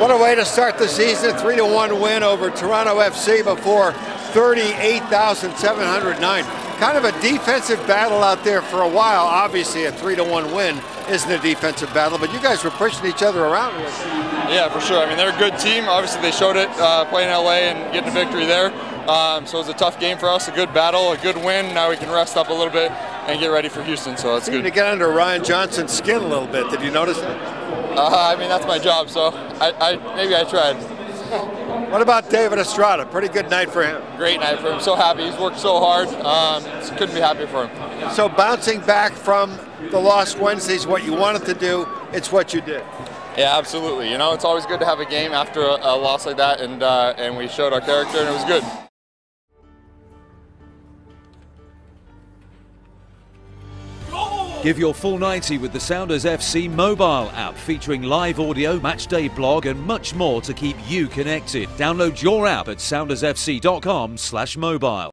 What a way to start the season. 3 to 1 win over Toronto FC before 38,709. Kind of a defensive battle out there for a while. Obviously, a 3 to 1 win isn't a defensive battle, but you guys were pushing each other around. Yeah, for sure. I mean, they're a good team. Obviously, they showed it uh, playing LA and getting a victory there. Um, so it was a tough game for us, a good battle, a good win. Now we can rest up a little bit and get ready for Houston, so it's good. to get under Ryan Johnson's skin a little bit. Did you notice that? Uh, I mean, that's my job, so I, I, maybe I tried. What about David Estrada? Pretty good night for him. Great night for him. So happy. He's worked so hard. Um, couldn't be happier for him. So bouncing back from the lost Wednesdays, what you wanted to do, it's what you did. Yeah, absolutely. You know, it's always good to have a game after a, a loss like that, and uh, and we showed our character, and it was good. Give your full 90 with the Sounders FC mobile app featuring live audio, matchday blog and much more to keep you connected. Download your app at soundersfc.com/mobile.